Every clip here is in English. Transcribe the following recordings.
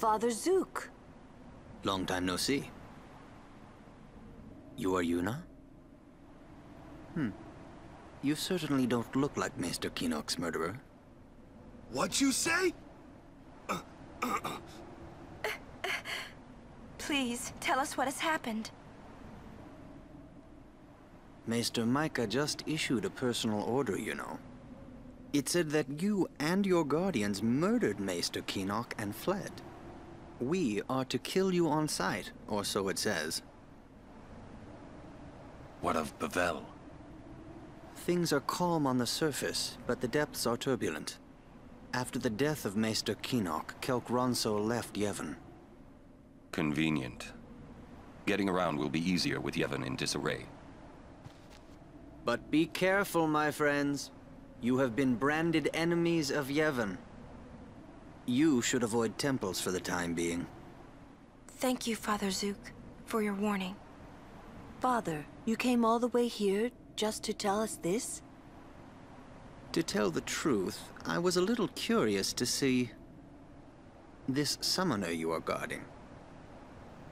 Father Zuke. Long time no see. You are Yuna? Hmm. You certainly don't look like Maester Kinoc's murderer. What you say? Uh, uh, uh. Please, tell us what has happened. Maester Mika just issued a personal order, you know. It said that you and your guardians murdered Maester Keenock and fled. We are to kill you on sight, or so it says. What of Bevelle? Things are calm on the surface, but the depths are turbulent. After the death of Maester Kinoc, Kelk Ronso left Yevon. Convenient. Getting around will be easier with Yevon in disarray. But be careful, my friends. You have been branded enemies of Yevon. You should avoid temples for the time being. Thank you, Father Zuke, for your warning. Father, you came all the way here just to tell us this? To tell the truth, I was a little curious to see... this summoner you are guarding.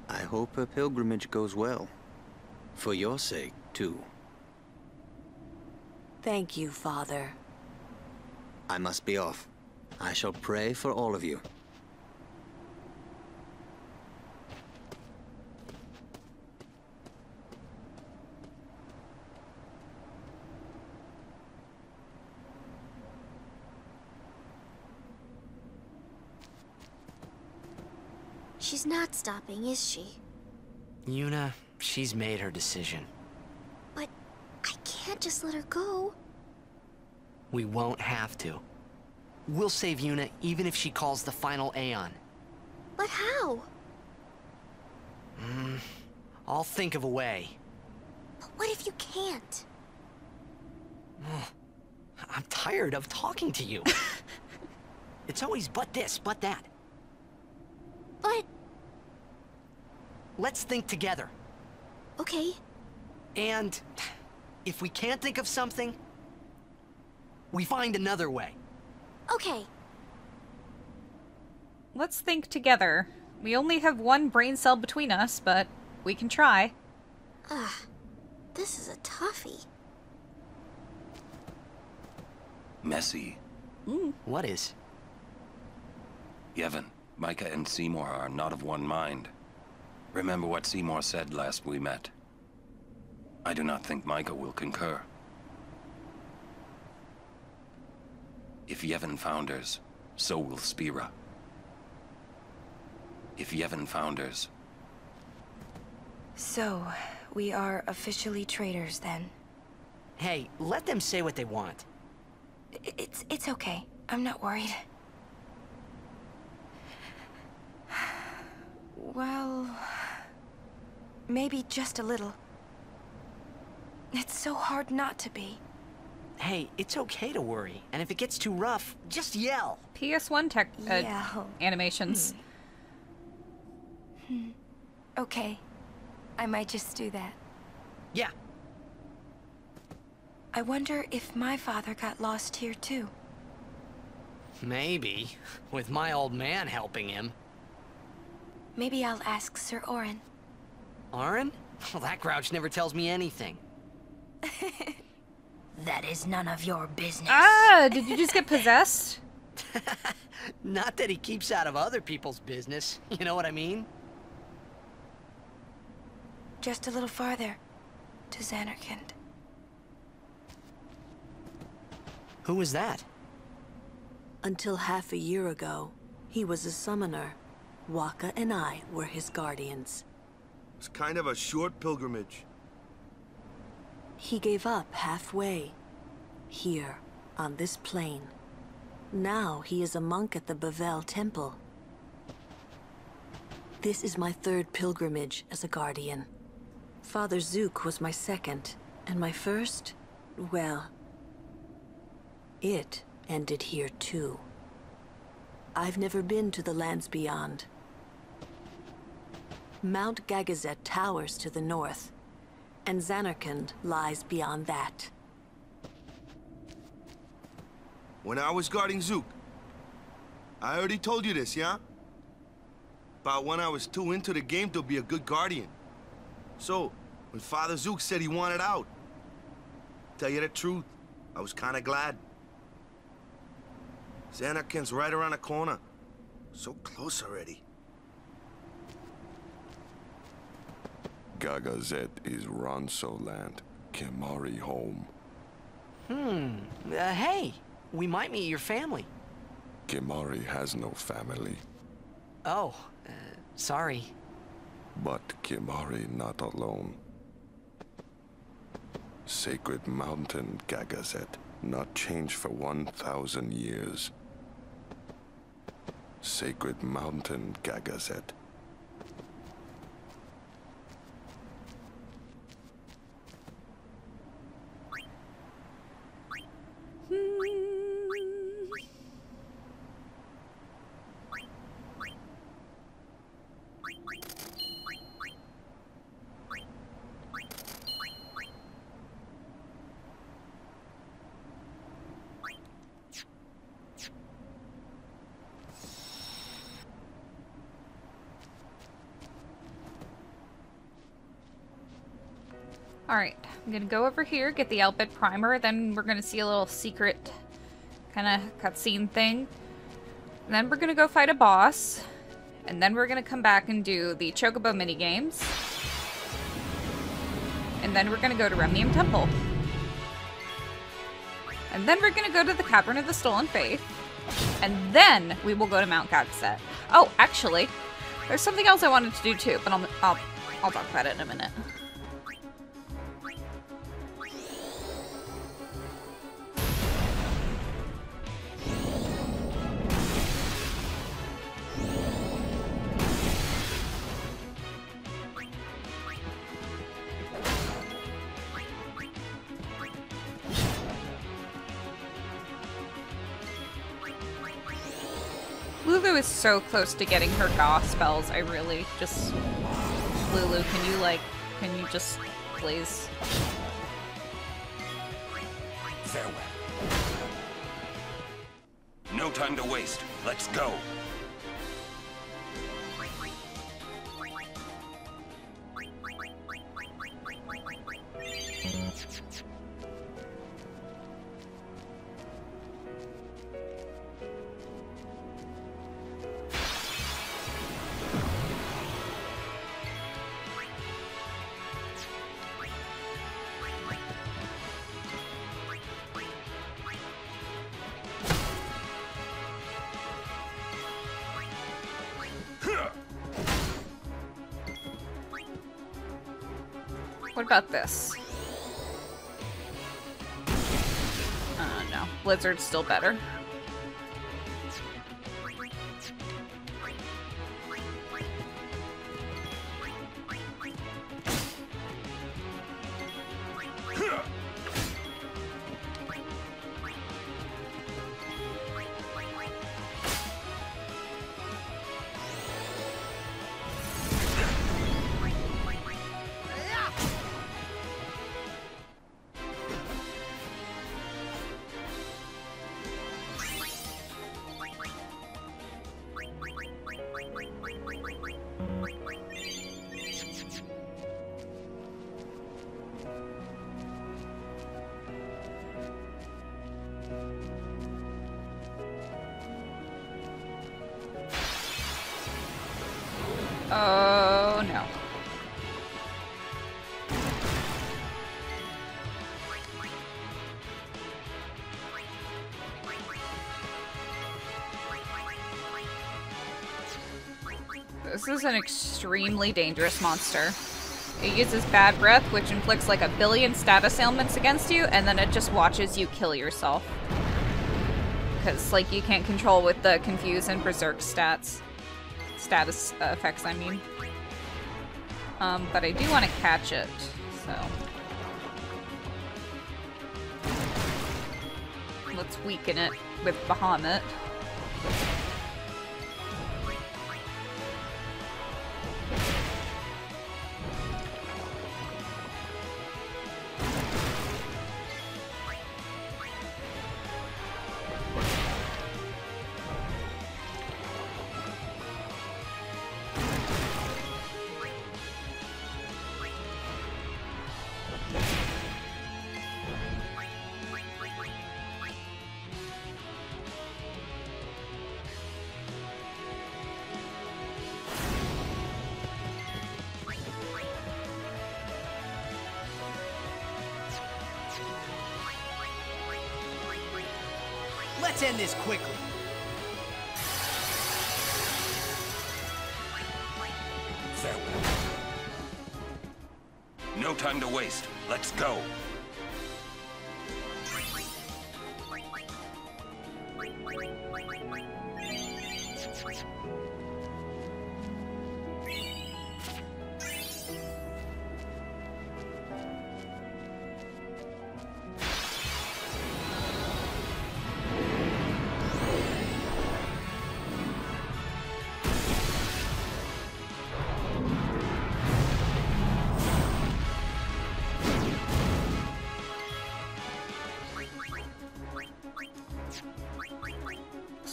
I hope her pilgrimage goes well. For your sake, too. Thank you, Father. I must be off. I shall pray for all of you. She's not stopping, is she? Yuna, she's made her decision. But I can't just let her go. We won't have to. We'll save Yuna even if she calls the final Aeon. But how? Hmm. I'll think of a way. But what if you can't? I'm tired of talking to you. it's always but this, but that. But... Let's think together. Okay. And if we can't think of something, we find another way. Okay. Let's think together. We only have one brain cell between us, but we can try. Ugh. This is a toughie. Messy. Mm. What is? Yevon, Mika and Seymour are not of one mind. Remember what Seymour said last we met. I do not think Mika will concur. If Yevon founders, so will Spira. If Yevon founders... So, we are officially traitors then. Hey, let them say what they want. It's, it's okay. I'm not worried. Well... Maybe just a little. It's so hard not to be. Hey, it's okay to worry, and if it gets too rough, just yell. PS1 tech uh, Yell. animations. Hmm. Okay. I might just do that. Yeah. I wonder if my father got lost here too. Maybe. With my old man helping him. Maybe I'll ask Sir Auron. Auron? Well, that grouch never tells me anything. That is none of your business. Ah, did you just get possessed? Not that he keeps out of other people's business. You know what I mean? Just a little farther. To Zanarkand. Who was that? Until half a year ago, he was a summoner. Wakka and I were his guardians. It's kind of a short pilgrimage. He gave up halfway. Here, on this plain. Now he is a monk at the Bevelle Temple. This is my third pilgrimage as a guardian. Father Zuke was my second, and my first, well, it ended here too. I've never been to the lands beyond. Mount Gagazet towers to the north, and Zanarkand lies beyond that. When I was guarding Zuke, I already told you this, yeah? about when I was too into the game to be a good guardian. So, when Father Zuke said he wanted out, tell you the truth, I was kinda glad. Zanarkand's right around the corner. So close already. Gagazet is Ronso land. Kimahri home. Hmm. Uh, hey, we might meet your family. Kimahri has no family. Oh, uh, sorry. But Kimahri not alone. Sacred Mountain, Gagazet, not changed for 1,000 years. Sacred Mountain, Gagazet. Alright, I'm gonna go over here, get the Al Bhed primer, then we're gonna see a little secret kind of cutscene thing. And then we're gonna go fight a boss. And then we're gonna come back and do the Chocobo minigames. And then we're gonna go to Remiem Temple. And then we're gonna go to the Cavern of the Stolen Fayth. And then we will go to Mount Gagazet. Oh, actually, there's something else I wanted to do too, but I'll, I'll, I'll talk about it in a minute. So close to getting her goth spells. I really just... Lulu, can you, like, can you just, please? Farewell. No time to waste. Let's go. About this? Uh, no. Blizzard's still better. This is an extremely dangerous monster. It uses bad breath, which inflicts like a billion status ailments against you, and then it just watches you kill yourself. Because, like, you can't control with the confuse and berserk stats. Status uh, effects, I mean. Um, but I do want to catch it, so. Let's weaken it with Bahamut. Let's go.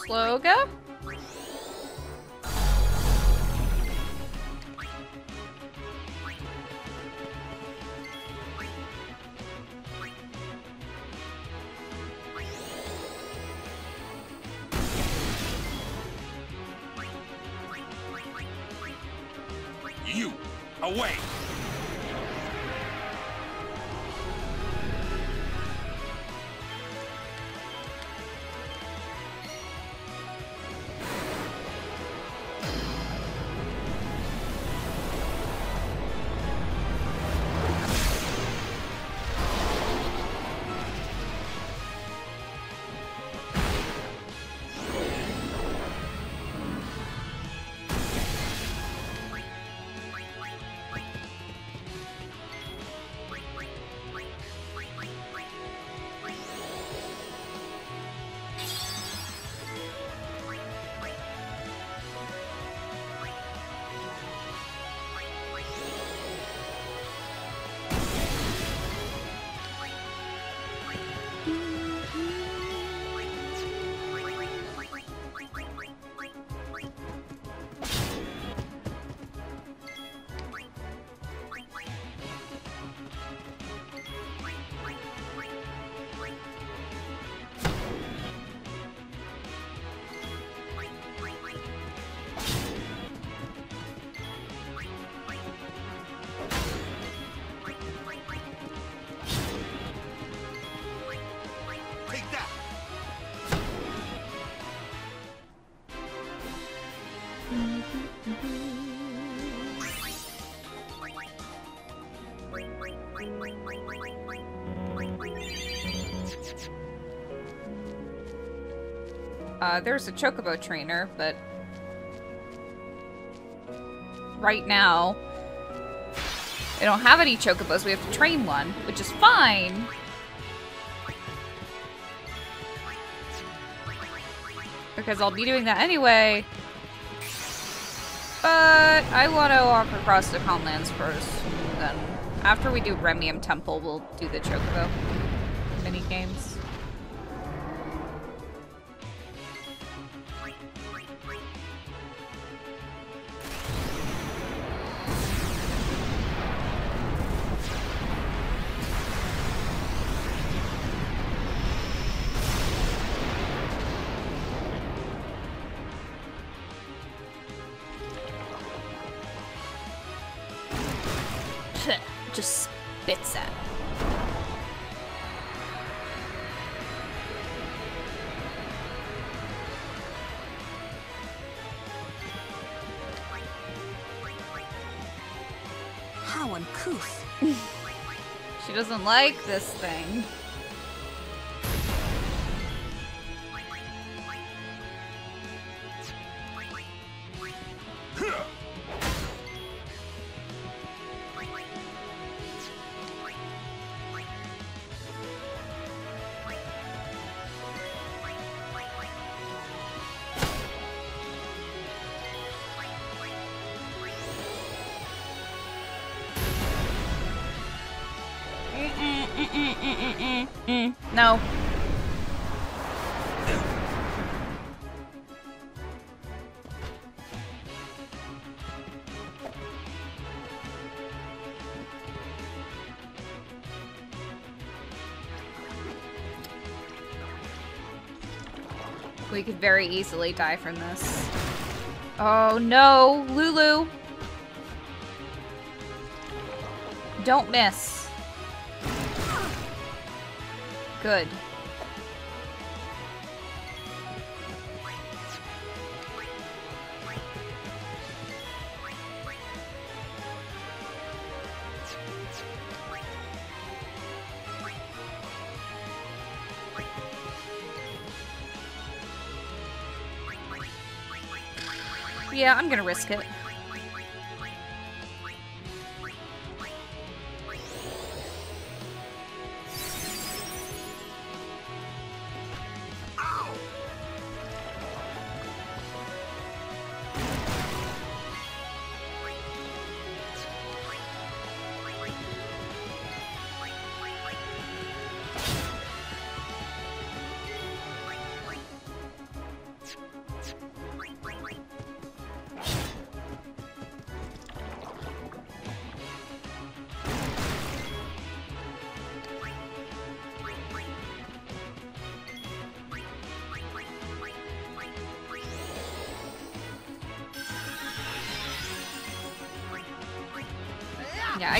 Sloga? Uh, there's a chocobo trainer, but right now I don't have any chocobos. We have to train one, which is fine. Because I'll be doing that anyway. But I want to walk across the Calm Lands first. Then after we do Remiem Temple, we'll do the chocobo mini games. Just spits at. it. How uncouth. She doesn't like this thing. Could very easily die from this. Oh no, Lulu! Don't miss. Good. Yeah, I'm gonna risk it.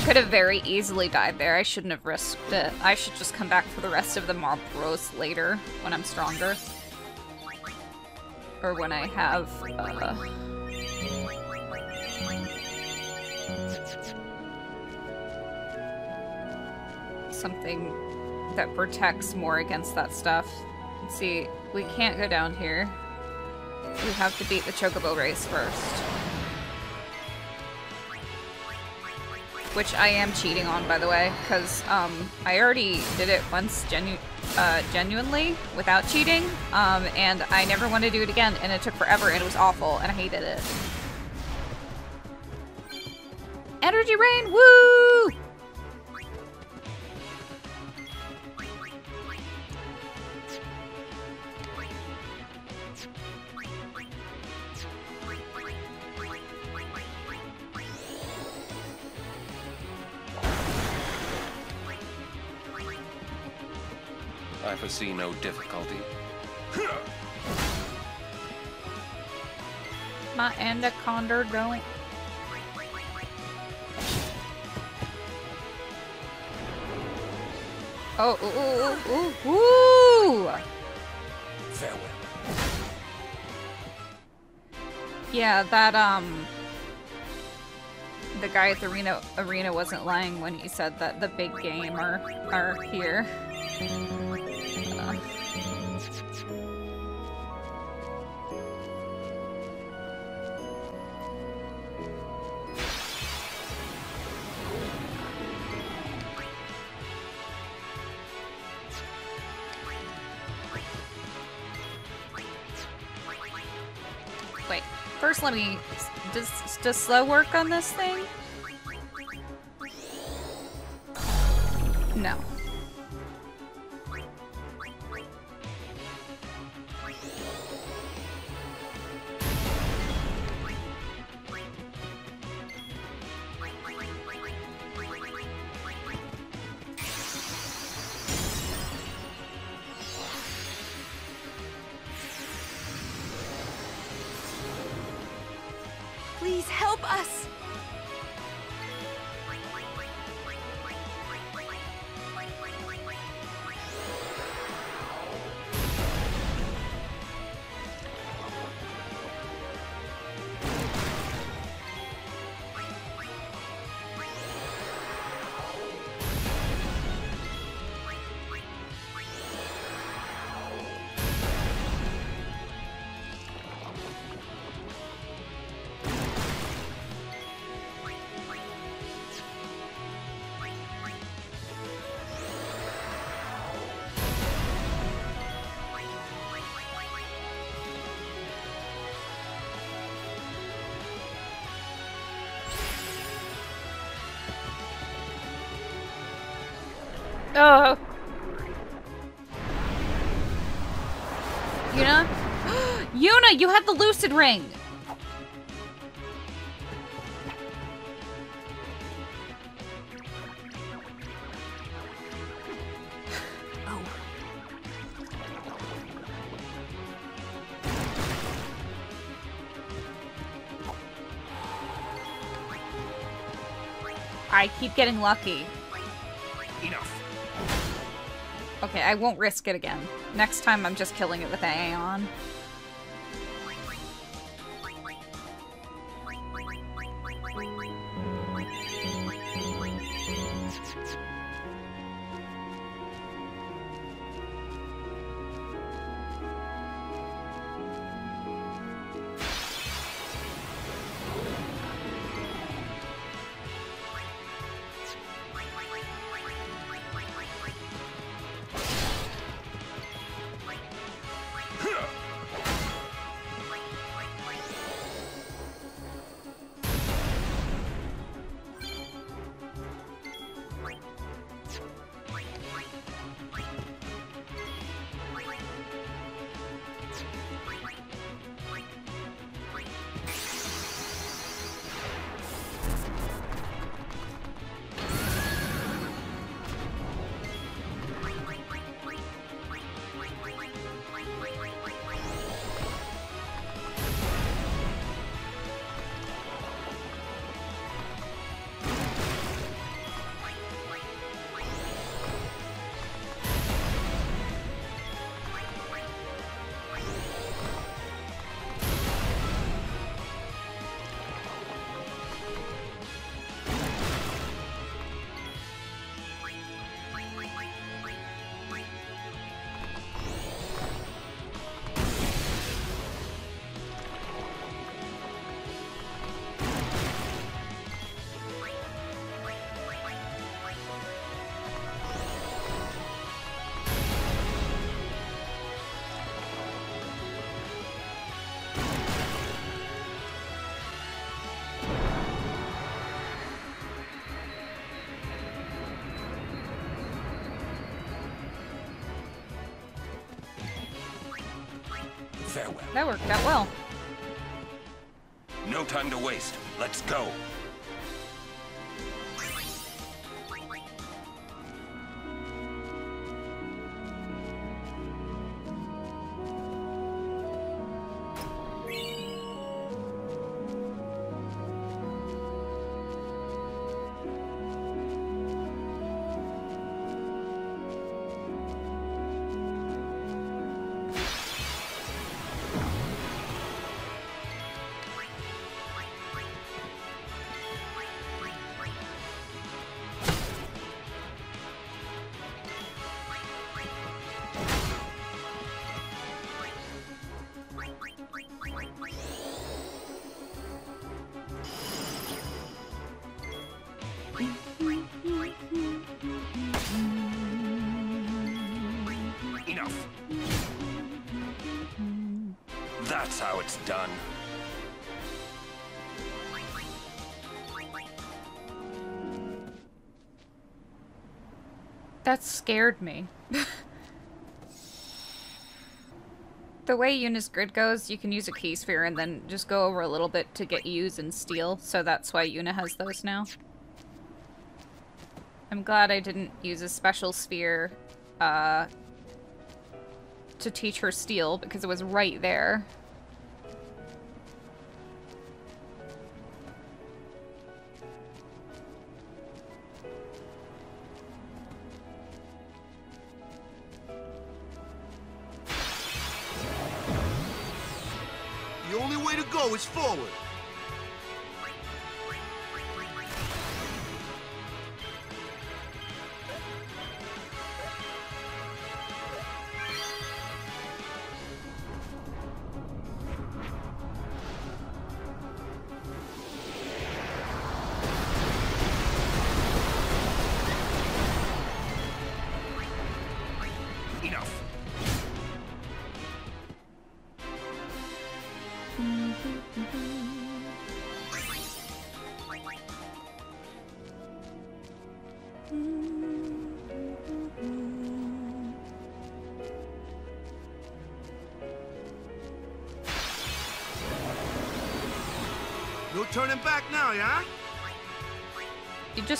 Could have very easily died there. I shouldn't have risked it. I should just come back for the rest of the mob bros later when I'm stronger. Or when I have, uh... Something that protects more against that stuff. See, we can't go down here. We have to beat the Chocobo race first. Which I am cheating on, by the way, because um, I already did it once genu uh, genuinely without cheating, um, and I never want to do it again, and it took forever, and it was awful, and I hated it. Energy rain, woo! I foresee no difficulty. My anaconda don't. Oh, ooh, ooh, ooh, ooh, ooh. Farewell. Yeah, that, um... The guy at the arena, arena wasn't lying when he said that the big game are, are here. Me... Does, does slow work on this thing? Oh. Yuna? Yuna, you had the lucid ring! Oh, I keep getting lucky. Okay, I won't risk it again. Next time I'm just killing it with Aeon. Farewell. That worked out well. No time to waste. Let's go. Scared me. the way Yuna's grid goes, you can use a key sphere and then just go over a little bit to get use and steal, so that's why Yuna has those now. I'm glad I didn't use a special sphere uh, to teach her steal because it was right there.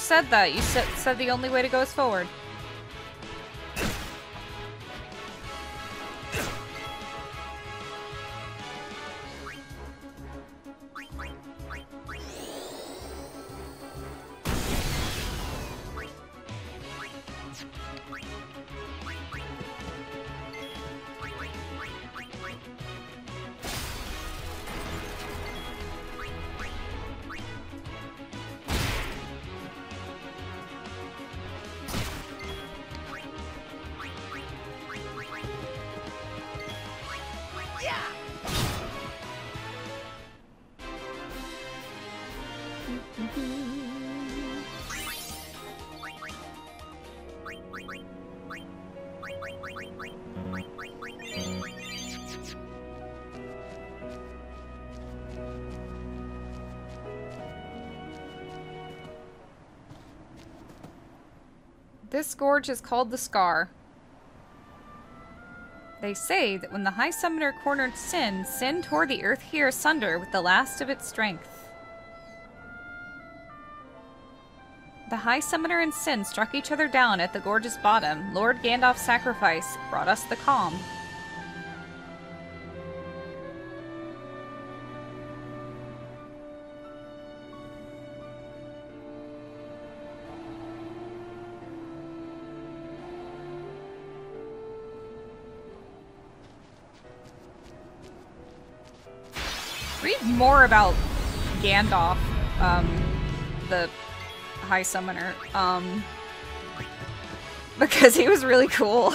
Said that. You said, said the only way to go is forward. This gorge is called the Scar. They say that when the High Summoner cornered Sin, Sin tore the earth here asunder with the last of its strength. The High Summoner and Sin struck each other down at the gorge's bottom. Lord Gandof's sacrifice brought us the calm. More about Gandof, um, the High Summoner, um, because he was really cool.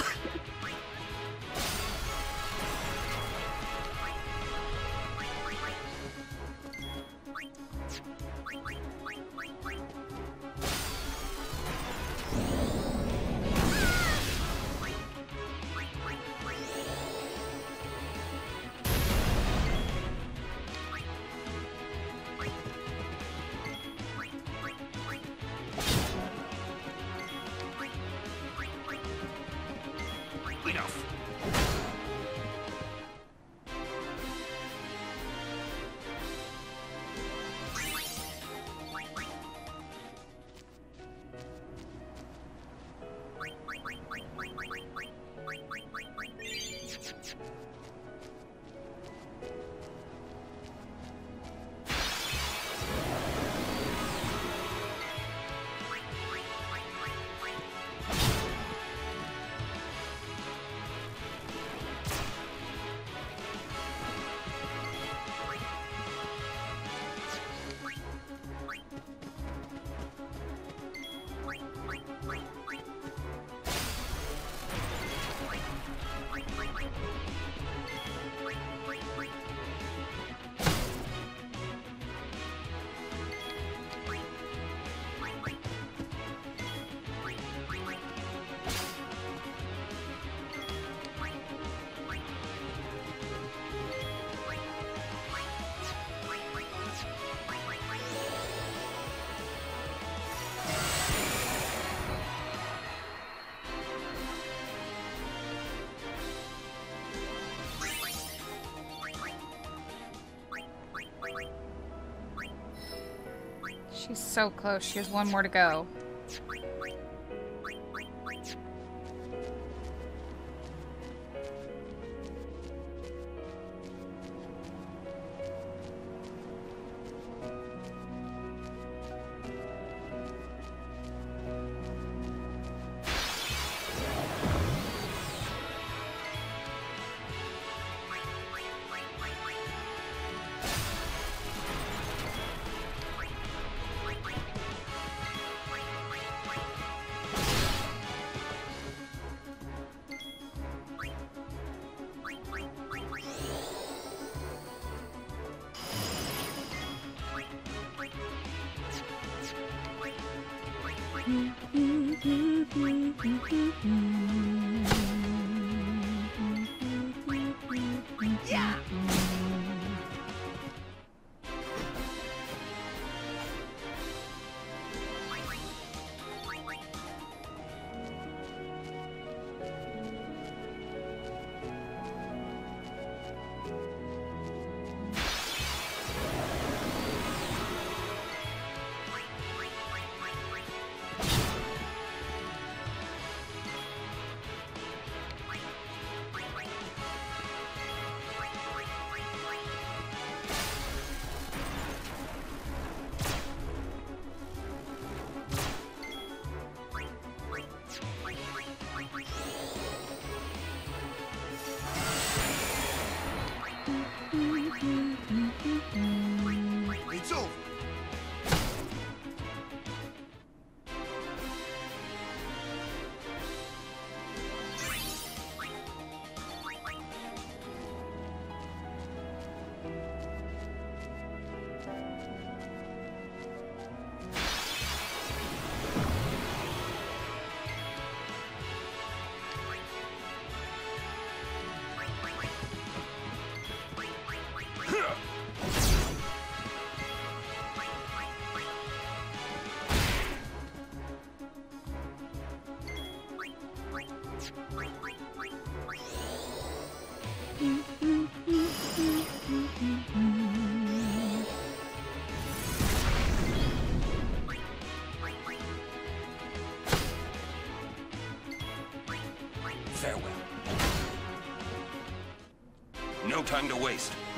She's so close. She has one more to go. To waste.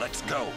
Let's go.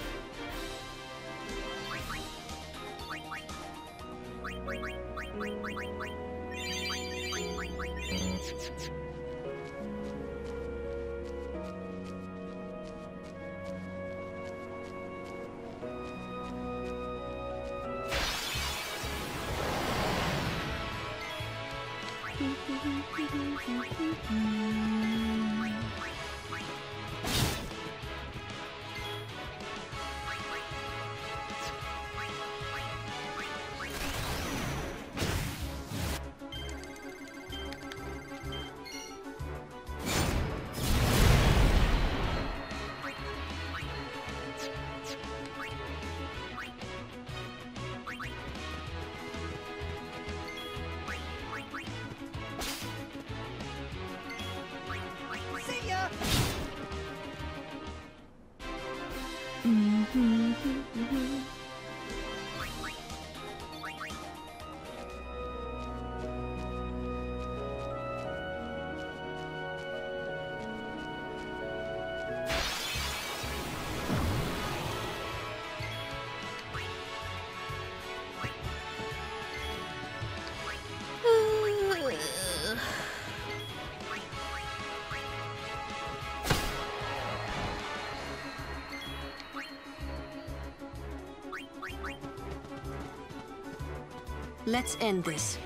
Let's end this.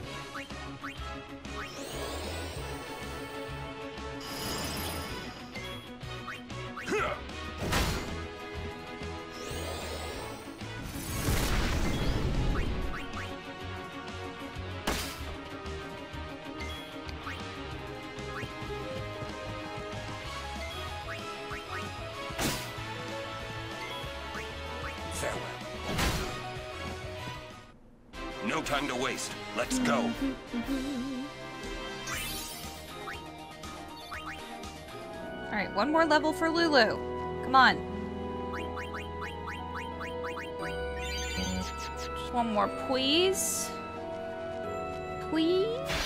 Alright, one more level for Lulu. Come on. Just one more, please. Please?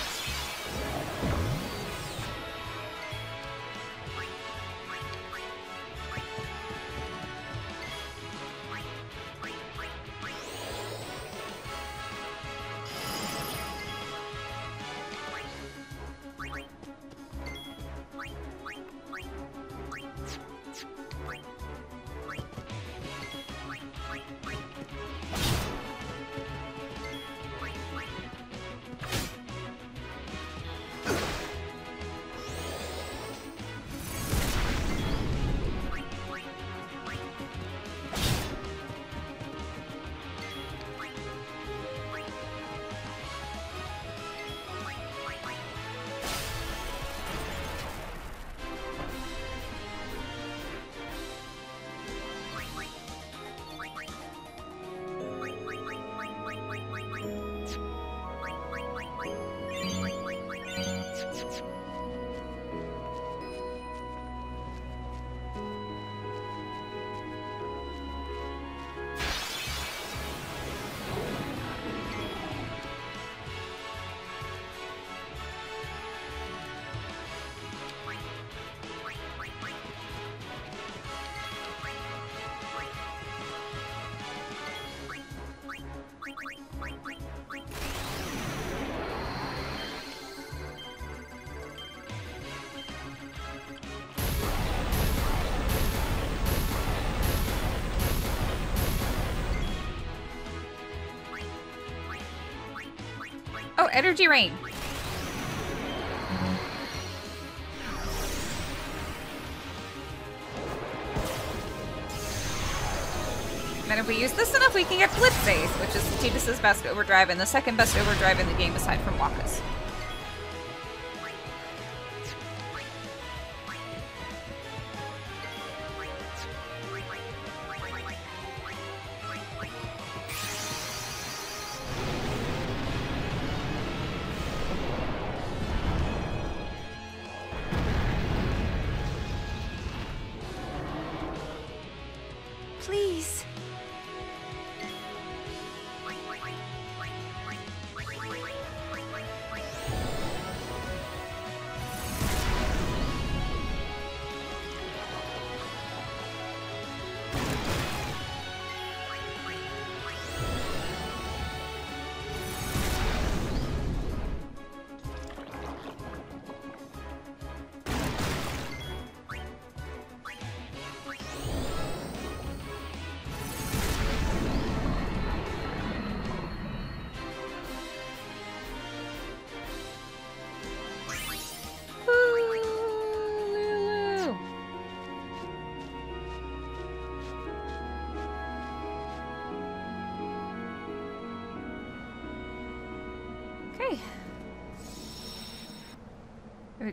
Energy rain. And if we use this enough, we can get Blitz Ace, which is Tidus's best overdrive and the second best overdrive in the game aside from Wakka's.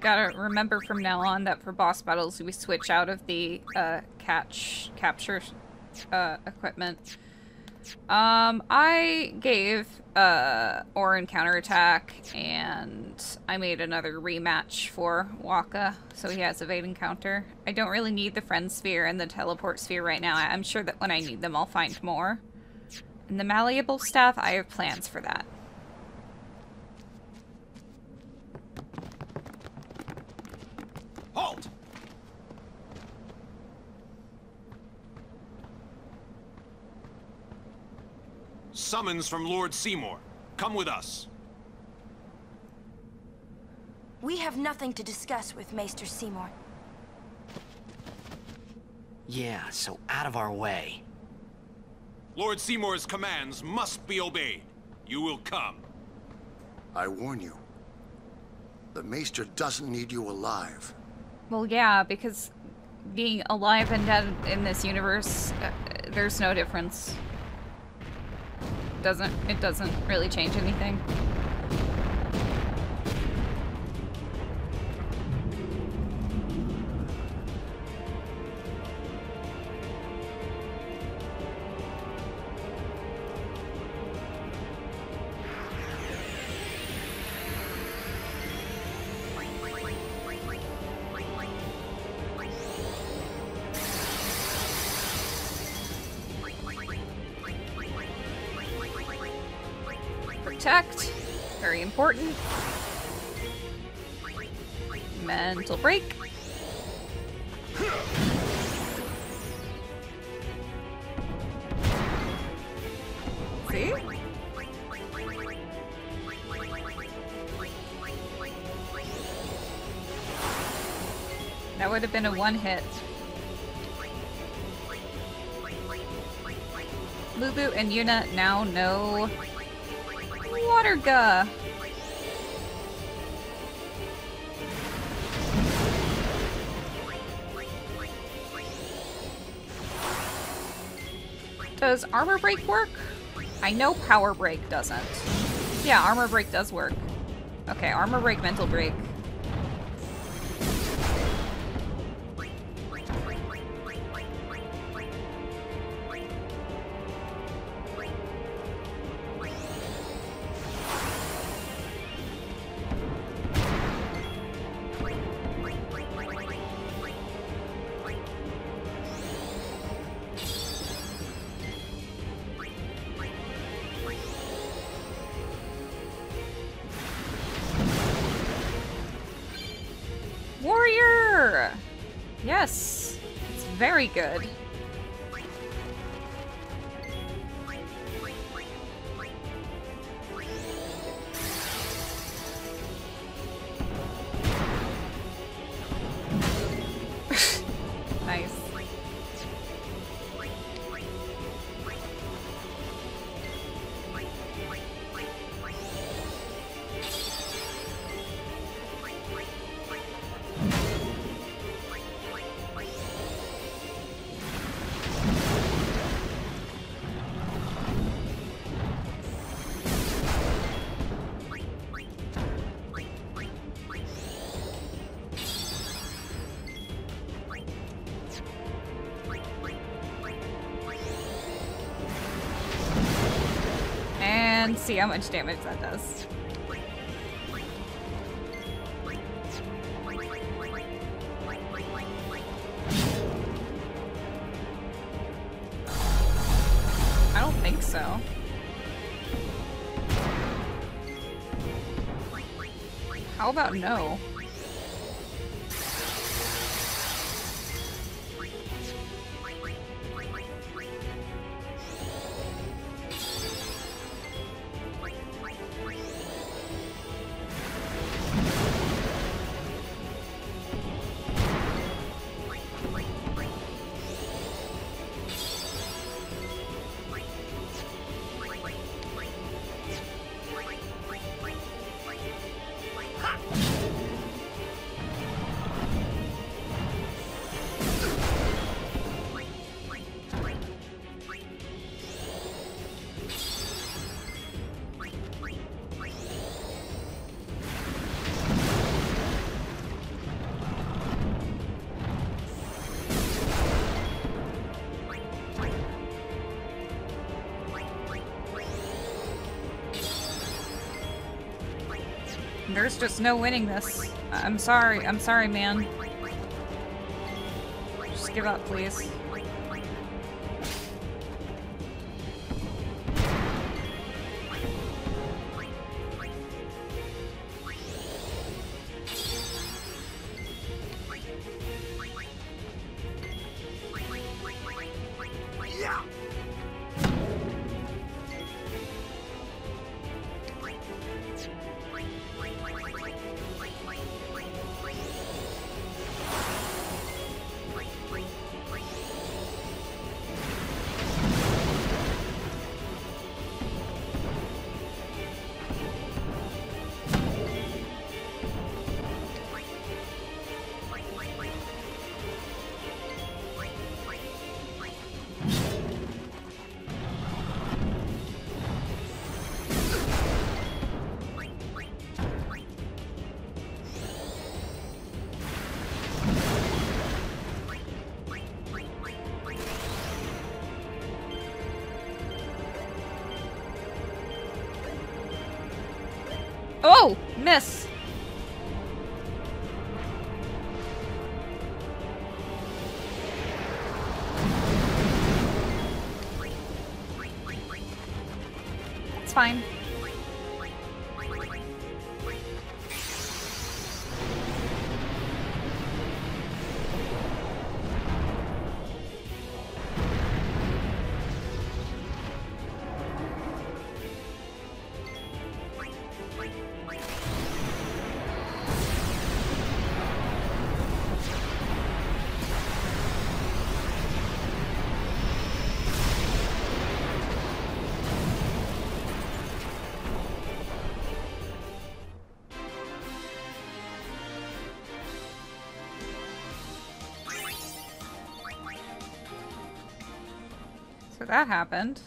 Gotta remember from now on that for boss battles we switch out of the uh, catch capture uh, equipment. Um, I gave uh Auron counterattack and I made another rematch for Wakka, so he has evade and counter. I don't really need the friend sphere and the teleport sphere right now. I'm sure that when I need them I'll find more. And the malleable staff, I have plans for that. Summons from Lord Seymour. Come with us. We have nothing to discuss with Maester Seymour. Yeah, so out of our way. Lord Seymour's commands must be obeyed. You will come. I warn you. The Maester doesn't need you alive. Well, yeah, because being alive and dead in this universe, uh, there's no difference. Doesn't it doesn't really change anything. Mental break. See? That would have been a one hit. Lulu and Yuna now know Water Does armor break work? I know power break doesn't. Yeah, armor break does work. Okay, armor break, mental break. See how much damage that does. I don't think so. How about no? There's just no winning this. I'm sorry. I'm sorry, man. Just give up, please. Oh! Miss! That happened.